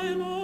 time